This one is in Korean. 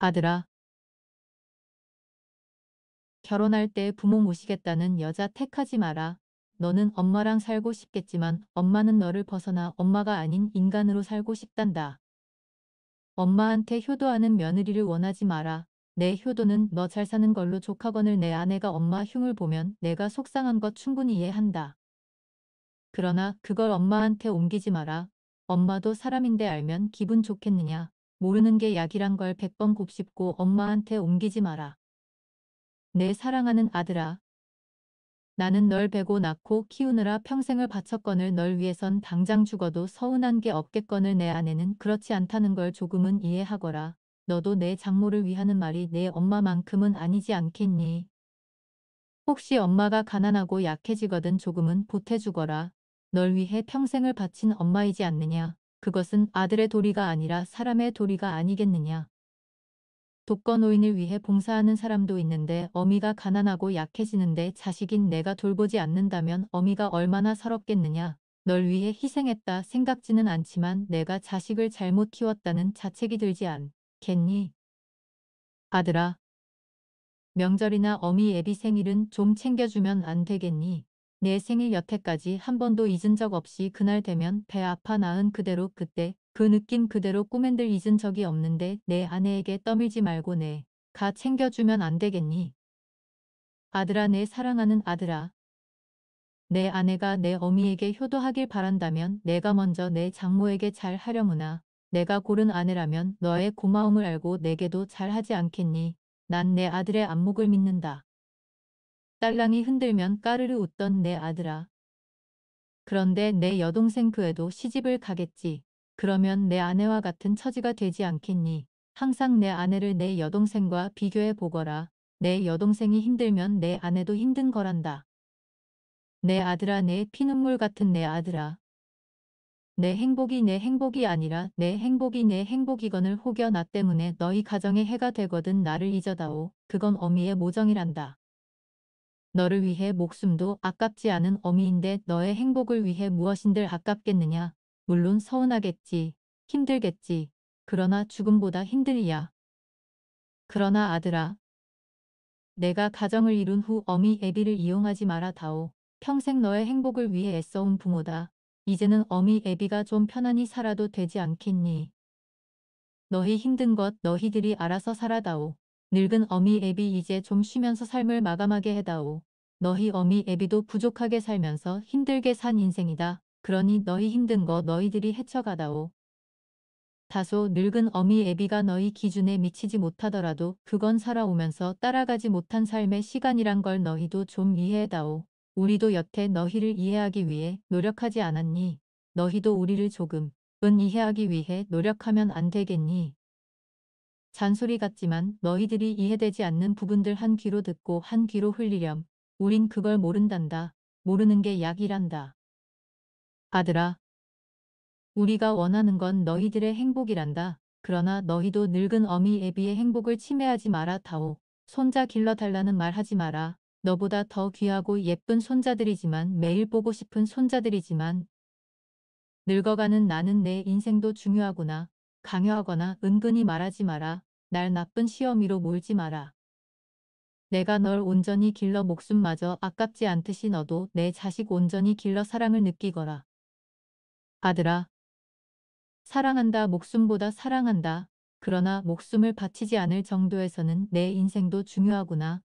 아들아. 결혼할 때 부모 모시겠다는 여자 택하지 마라. 너는 엄마랑 살고 싶겠지만 엄마는 너를 벗어나 엄마가 아닌 인간으로 살고 싶단다. 엄마한테 효도하는 며느리를 원하지 마라. 내 효도는 너 잘 사는 걸로 족하거늘 내 아내가 엄마 흉을 보면 내가 속상한 것 충분히 이해한다. 그러나 그걸 엄마한테 옮기지 마라. 엄마도 사람인데 알면 기분 좋겠느냐. 모르는 게 약이란 걸 백번 곱씹고 엄마한테 옮기지 마라. 내 사랑하는 아들아. 나는 널 베고 낳고 키우느라 평생을 바쳤거늘 널 위해선 당장 죽어도 서운한 게 없겠거늘 내 아내는 그렇지 않다는 걸 조금은 이해하거라. 너도 내 장모를 위하는 말이 내 엄마만큼은 아니지 않겠니? 혹시 엄마가 가난하고 약해지거든 조금은 보태주거라. 널 위해 평생을 바친 엄마이지 않느냐. 그것은 아들의 도리가 아니라 사람의 도리가 아니겠느냐. 독거노인을 위해 봉사하는 사람도 있는데 어미가 가난하고 약해지는데 자식인 내가 돌보지 않는다면 어미가 얼마나 서럽겠느냐. 널 위해 희생했다 생각지는 않지만 내가 자식을 잘못 키웠다는 자책이 들지 않겠니? 아들아. 명절이나 어미 애비 생일은 좀 챙겨주면 안 되겠니? 내 생일 여태까지 한 번도 잊은 적 없이 그날 되면 배 아파 낳은 그대로 그때 그 느낌 그대로 꿈엔들 잊은 적이 없는데 내 아내에게 떠밀지 말고 내 가 챙겨주면 안 되겠니? 아들아 내 사랑하는 아들아. 내 아내가 내 어미에게 효도하길 바란다면 내가 먼저 내 장모에게 잘 하려무나 내가 고른 아내라면 너의 고마움을 알고 내게도 잘 하지 않겠니? 난 내 아들의 안목을 믿는다. 딸랑이 흔들면 까르르 웃던 내 아들아. 그런데 내 여동생 그 애도 시집을 가겠지. 그러면 내 아내와 같은 처지가 되지 않겠니? 항상 내 아내를 내 여동생과 비교해 보거라. 내 여동생이 힘들면 내 아내도 힘든 거란다. 내 아들아 내 피눈물 같은 내 아들아. 내 행복이 내 행복이 아니라 내 행복이 내 행복이건을 혹여 나 때문에 너희 가정에 해가 되거든 나를 잊어다오. 그건 어미의 모정이란다. 너를 위해 목숨도 아깝지 않은 어미인데 너의 행복을 위해 무엇인들 아깝겠느냐. 물론 서운하겠지. 힘들겠지. 그러나 죽음보다 힘들이야. 그러나 아들아. 내가 가정을 이룬 후 어미 애비를 이용하지 마라 다오. 평생 너의 행복을 위해 애써온 부모다. 이제는 어미 애비가 좀 편안히 살아도 되지 않겠니? 너희 힘든 것 너희들이 알아서 살아다오. 늙은 어미 애비 이제 좀 쉬면서 삶을 마감하게 해다오. 너희 어미 애비도 부족하게 살면서 힘들게 산 인생이다. 그러니 너희 힘든 거 너희들이 헤쳐가다오. 다소 늙은 어미 애비가 너희 기준에 미치지 못하더라도 그건 살아오면서 따라가지 못한 삶의 시간이란 걸 너희도 좀 이해해다오. 우리도 여태 너희를 이해하기 위해 노력하지 않았니? 너희도 우리를 조금은 이해하기 위해 노력하면 안 되겠니? 잔소리 같지만 너희들이 이해되지 않는 부분들 한 귀로 듣고 한 귀로 흘리렴. 우린 그걸 모른단다. 모르는 게 약이란다. 아들아. 우리가 원하는 건 너희들의 행복이란다. 그러나 너희도 늙은 어미 애비의 행복을 침해하지 마라 다오. 손자 길러달라는 말 하지 마라. 너보다 더 귀하고 예쁜 손자들이지만 매일 보고 싶은 손자들이지만 늙어가는 나는 내 인생도 중요하구나. 강요하거나 은근히 말하지 마라. 날 나쁜 시어미로 몰지 마라. 내가 널 온전히 길러 목숨마저 아깝지 않듯이 너도 내 자식 온전히 길러 사랑을 느끼거라. 아들아. 사랑한다 목숨보다 사랑한다. 그러나 목숨을 바치지 않을 정도에서는 내 인생도 중요하구나.